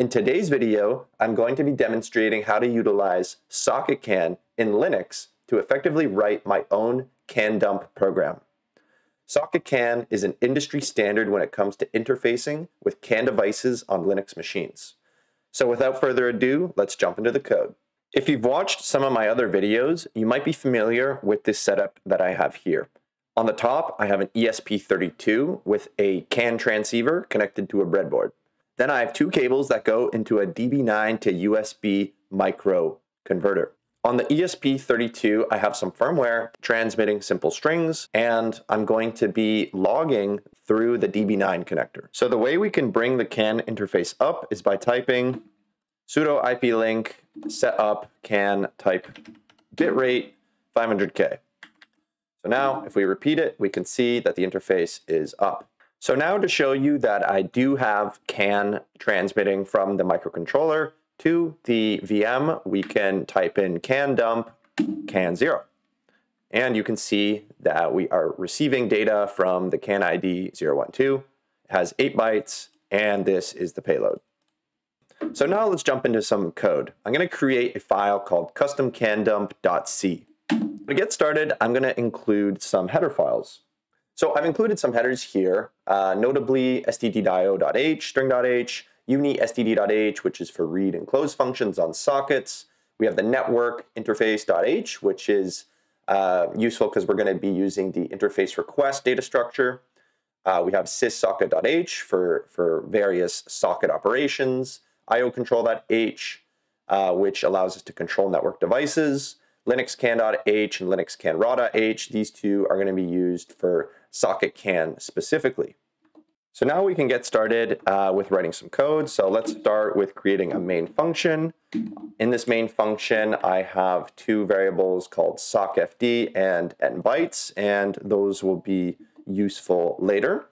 In today's video, I'm going to be demonstrating how to utilize SocketCAN in Linux to effectively write my own CAN dump program. SocketCAN is an industry standard when it comes to interfacing with CAN devices on Linux machines. So without further ado, let's jump into the code. If you've watched some of my other videos, you might be familiar with this setup that I have here. On the top, I have an ESP32 with a CAN transceiver connected to a breadboard. Then I have two cables that go into a DB9 to USB micro converter. On the ESP32, I have some firmware transmitting simple strings, and I'm going to be logging through the DB9 connector. So the way we can bring the CAN interface up is by typing sudo IP link setup can type bitrate 500k. So now if we repeat it, we can see that the interface is up. So now to show you that I do have CAN transmitting from the microcontroller to the VM, we can type in can dump can 0. And you can see that we are receiving data from the CAN ID 012. It has 8 bytes, and this is the payload. So now let's jump into some code. I'm going to create a file called custom CAN customcandump.c. To get started, I'm going to include some header files. So I've included some headers here, uh, notably stdio.h, string.h, uni which is for read and close functions on sockets. We have the network interface.h, which is uh, useful because we're going to be using the interface request data structure. Uh, we have syssocket.h for, for various socket operations iocontrol.h, uh, which allows us to control network devices, linuxcan.h and linuxcanraw.h. These two are going to be used for socket can specifically. So now we can get started uh, with writing some code. So let's start with creating a main function. In this main function, I have two variables called sockfd and nbytes, and those will be useful later.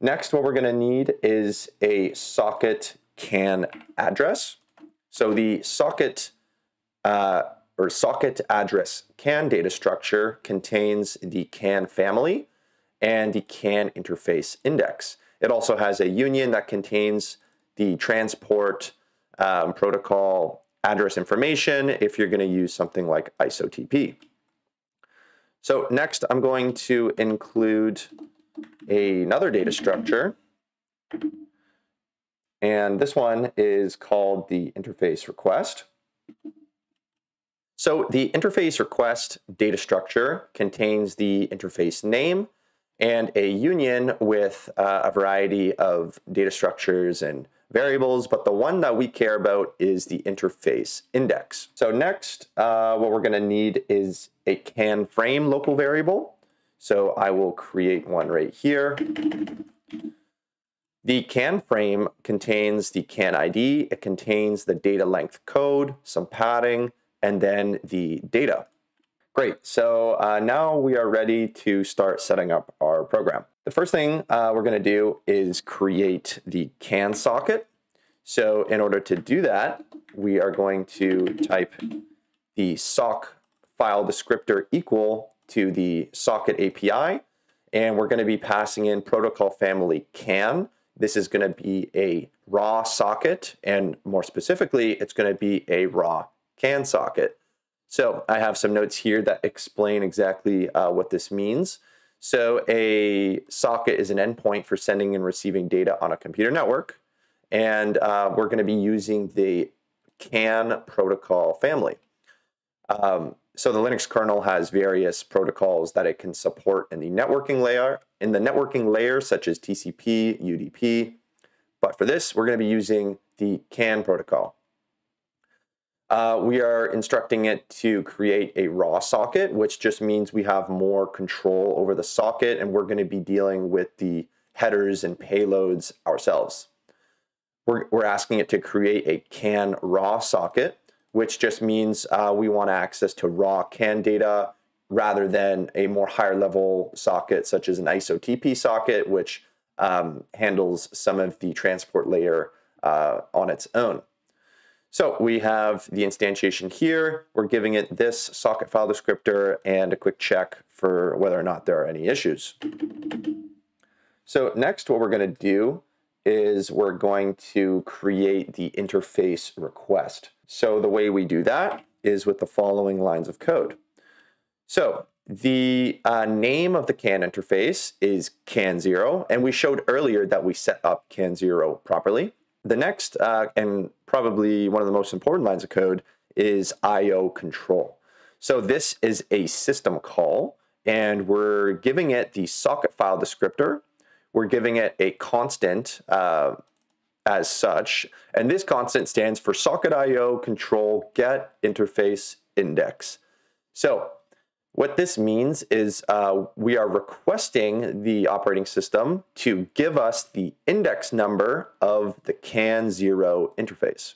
Next, what we're going to need is a socket can address. So the socket uh, or socket address can data structure contains the can family and the can interface index. It also has a union that contains the transport um, protocol address information if you're going to use something like ISOTP. So next I'm going to include another data structure and this one is called the interface request. So the interface request data structure contains the interface name and a union with uh, a variety of data structures and variables, but the one that we care about is the interface index. So next, uh, what we're gonna need is a can frame local variable. So I will create one right here. The CAN frame contains the CAN ID, it contains the data length code, some padding, and then the data. Great, so uh, now we are ready to start setting up our program. The first thing uh, we're gonna do is create the CAN socket. So in order to do that, we are going to type the sock file descriptor equal to the socket API, and we're gonna be passing in protocol family CAN, this is going to be a raw socket, and more specifically, it's going to be a raw CAN socket. So I have some notes here that explain exactly uh, what this means. So a socket is an endpoint for sending and receiving data on a computer network. And uh, we're going to be using the CAN protocol family. Um, so the Linux kernel has various protocols that it can support in the networking layer, in the networking layer such as TCP, UDP. But for this, we're going to be using the CAN protocol. Uh, we are instructing it to create a raw socket, which just means we have more control over the socket and we're going to be dealing with the headers and payloads ourselves. We're, we're asking it to create a CAN raw socket which just means uh, we want access to raw CAN data rather than a more higher level socket such as an ISOTP socket, which um, handles some of the transport layer uh, on its own. So we have the instantiation here. We're giving it this socket file descriptor and a quick check for whether or not there are any issues. So next what we're going to do is we're going to create the interface request. So the way we do that is with the following lines of code. So the uh, name of the CAN interface is CAN0, and we showed earlier that we set up CAN0 properly. The next, uh, and probably one of the most important lines of code, is IO control. So this is a system call, and we're giving it the socket file descriptor. We're giving it a constant uh, as such, and this constant stands for socket IO control get interface index. So what this means is uh, we are requesting the operating system to give us the index number of the CAN0 interface.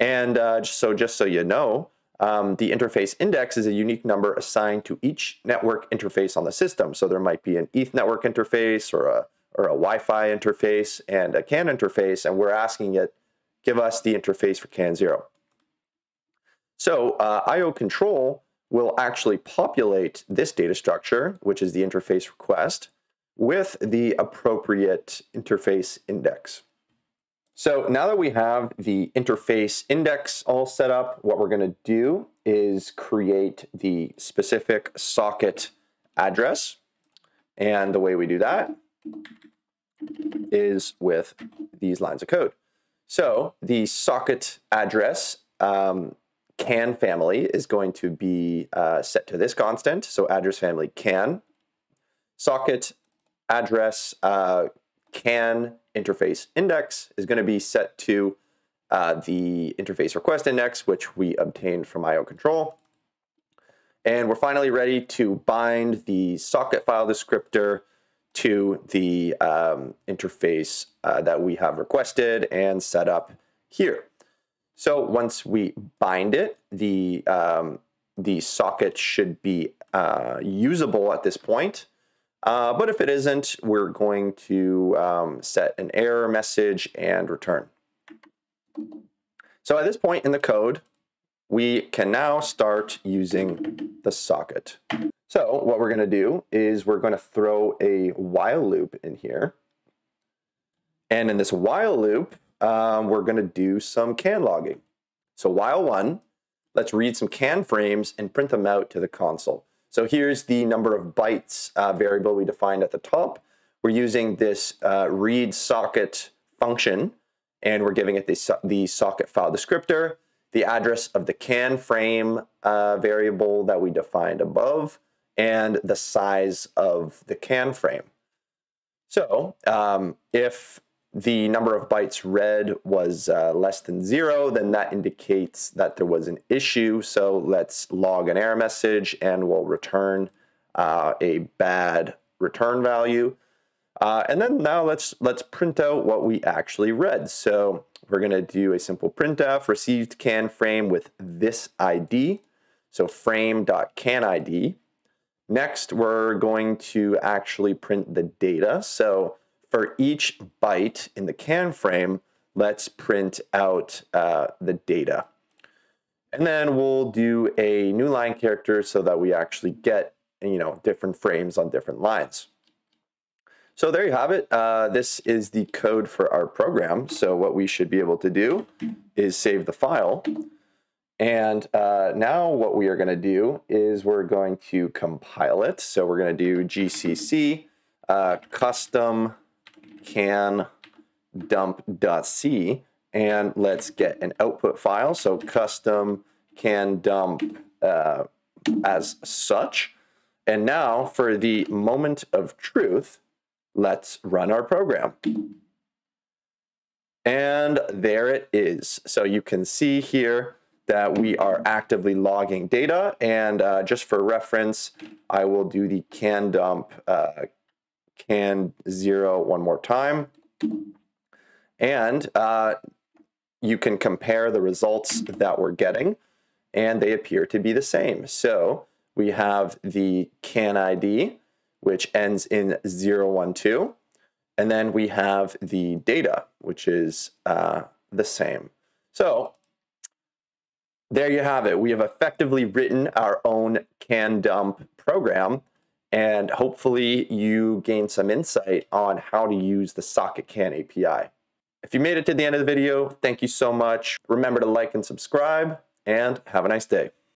And uh, so just so you know, um, the interface index is a unique number assigned to each network interface on the system. So there might be an ETH network interface or a, or a Wi-Fi interface and a CAN interface, and we're asking it, give us the interface for CAN0. So uh, IO control will actually populate this data structure, which is the interface request, with the appropriate interface index. So now that we have the interface index all set up, what we're going to do is create the specific socket address. And the way we do that is with these lines of code. So the socket address um, can family is going to be uh, set to this constant. So address family can. Socket address uh, can interface index is going to be set to uh, the interface request index, which we obtained from IO control. And we're finally ready to bind the socket file descriptor to the um, interface uh, that we have requested and set up here. So once we bind it, the, um, the socket should be uh, usable at this point. Uh, but if it isn't, we're going to um, set an error message and return. So at this point in the code, we can now start using the socket. So what we're going to do is we're going to throw a while loop in here. And in this while loop, um, we're going to do some can logging. So while one, let's read some can frames and print them out to the console. So here's the number of bytes uh, variable we defined at the top. We're using this uh, read socket function, and we're giving it the, so the socket file descriptor, the address of the can frame uh, variable that we defined above, and the size of the can frame. So um, if the number of bytes read was uh, less than zero, then that indicates that there was an issue. So let's log an error message and we'll return uh, a bad return value. Uh, and then now let's let's print out what we actually read. So we're going to do a simple printf received can frame with this ID. So frame.canid. Next, we're going to actually print the data. So for each byte in the can frame, let's print out uh, the data. And then we'll do a new line character so that we actually get you know different frames on different lines. So there you have it. Uh, this is the code for our program. So what we should be able to do is save the file. And uh, now what we are going to do is we're going to compile it. So we're going to do gcc uh, custom can dump.c and let's get an output file. So custom can dump uh, as such. And now for the moment of truth, let's run our program. And there it is. So you can see here that we are actively logging data. And uh, just for reference, I will do the can dump uh, can zero one more time. And uh, you can compare the results that we're getting, and they appear to be the same. So we have the can ID, which ends in 012, and then we have the data, which is uh, the same. So there you have it. We have effectively written our own can dump program and hopefully you gain some insight on how to use the SocketCAN API. If you made it to the end of the video, thank you so much. Remember to like and subscribe, and have a nice day.